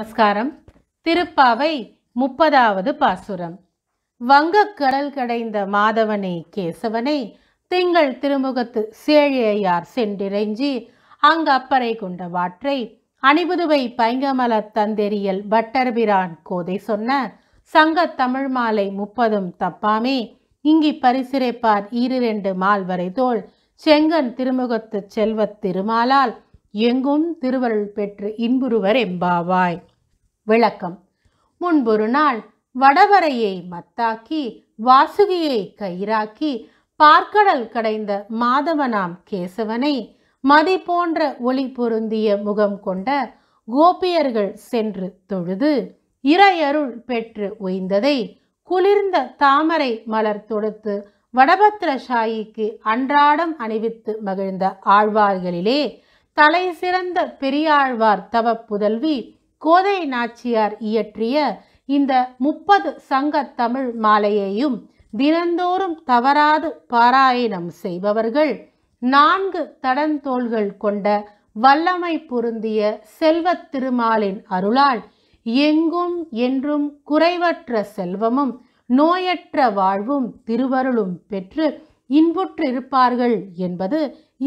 நமஸ்காரம். திருப்பாவை முப்பதாவது பாசுரம். வங்கக் கடல் கடைந்த மாதவனே கேசவனை திங்கள் திருமுகத்து சேழியார் சென்றிறைஞ்சி அங்கப்பறை கொண்ட வாற்றை அணிபுதுவை பைங்கமல தந்தெறியல் பட்டர்பிரான் கோதை சொன்ன சங்க தமிழ் மாலை முப்பதும் தப்பாமே இங்கி பரிசிரைப்பார் ஈரிரண்டு மால் வரை செங்கன் திருமுகத்து செல்வத் திருமாலால் எங்கும் திருவருள் பெற்று இன்புறுவர் எம்பாவாய். விளக்கம். முன்பொரு நாள் வடவரையை மத்தாக்கி வாசுகியை கயிறாக்கி பார்க்கடல் கடைந்த மாதவனாம் கேசவனை மதி போன்ற ஒளி பொருந்திய முகம் கொண்ட கோபியர்கள் சென்று தொழுது இறையருள் பெற்று உய்ந்ததை குளிர்ந்த தாமரை மலர் தொடுத்து வடபத்திரசாயிக்கு அன்றாடம் அணிவித்து மகிழ்ந்த ஆழ்வார்களிலே தலை சிறந்த பெரியாழ்வார் தவப்புதல்வி புதல்வி கோதை நாச்சியார் இயற்றிய இந்த முப்பது சங்க தமிழ் மாலையையும் தினந்தோறும் தவறாது பாராயணம் செய்பவர்கள் நான்கு தடந்தோள்கள் கொண்ட வல்லமை பொருந்திய செல்வத் திருமாலின் அருளால் எங்கும் என்றும் குறைவற்ற செல்வமும் நோயற்ற வாழ்வும் திருவருளும் பெற்று இன்புற்றிருப்பார்கள் என்பது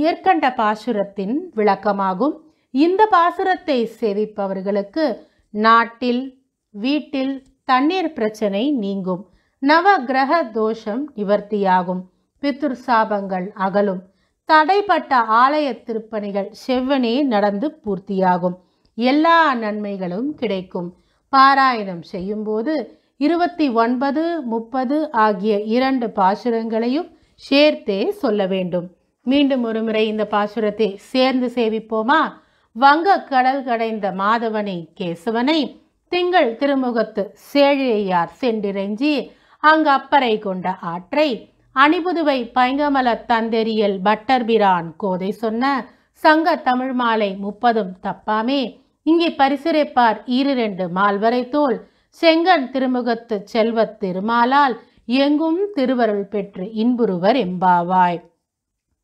ஏற்கண்ட பாசுரத்தின் விளக்கமாகும். இந்த பாசுரத்தை சேவிப்பவர்களுக்கு நாட்டில் வீட்டில் தண்ணீர் பிரச்சனை நீங்கும். நவ கிரக தோஷம் நிவர்த்தியாகும். பித்துர் சாபங்கள் அகலும். தடைப்பட்ட ஆலய திருப்பணிகள் செவ்வனே நடந்து பூர்த்தியாகும். எல்லா நன்மைகளும் கிடைக்கும். பாராயணம் செய்யும்போது இருபத்தி ஒன்பது முப்பது ஆகிய இரண்டு பாசுரங்களையும் சேர்த்தே சொல்ல வேண்டும். மீண்டும் ஒருமுறை இந்த பாசுரத்தை சேர்ந்து சேவிப்போமா? வங்க கடல் கடைந்த மாதவனை கேசவனை திங்கள் திருமுகத்து சேழியார் சென்றிறைஞ்சி அங்கு அப்பறை கொண்ட ஆற்றை அணிபுதுவை பைங்கமல தந்தெறியல் பட்டர்பிரான் கோதை சொன்ன சங்க தமிழ் மாலை முப்பதும் தப்பாமே இங்கே பரிசுரைப்பார் ஈரிரண்டு மால்வரை தோல் செங்கன் திருமுகத்து செல்வத் திருமாலால் எங்கும் திருவருள் பெற்று இன்புறுவர் எம்பாவாய்.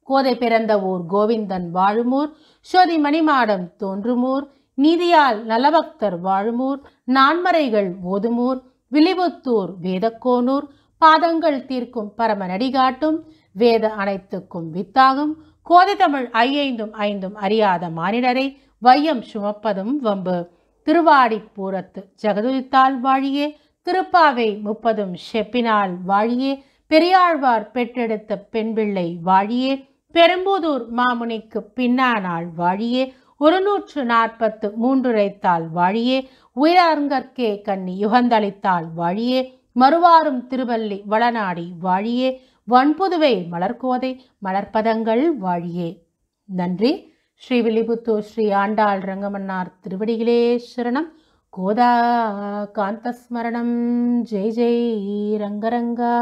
கோதை பிறந்த ஊர் கோவிந்தன் வாழுமூர். ஸ்வதி மணிமாடம் தோன்றுமூர். நீதியால் நலபக்தர் வாழுமூர். நான்மறைகள் ஓதுமூர். விழிபுத்தூர் வேதக்கோனூர். பாதங்கள் தீர்க்கும் பரம நடிகாட்டும். வேத அனைத்துக்கும் வித்தாகும். கோதை தமிழ் ஐயைந்தும் ஐந்தும் அறியாத மானிடரை வையம் சுமப்பதும் வம்பு. திருவாடிப்பூரத்து ஜெகதுதித்தால் வாழியே. திருப்பாவை முப்பதும் செப்பினால் வாழியே. பெரியாழ்வார் பெற்றெடுத்த பெண் பிள்ளை வாழியே. பெரும்புதூர் மாமுனிக்கு பின்னானால் வழியே ஒரு நூற்று நாற்பத்து மூன்றுரைத்தால் வழியே உயரங்கற்கே கண்ணி யுகந்தளித்தாள் வழியே மறுவாரும் திருவல்லி வளநாடி வாழியே வன்புதுவை மலர்கோதை மலர்பதங்கள் வழியே. நன்றி. ஸ்ரீ வில்லிபுத்தூர் ஸ்ரீ ஆண்டாள் ரங்கமன்னார் திருவடிகளே சரணம். கோதா காந்தஸ்மரணம். ஜெய் ஜெய் ரங்கரங்கா.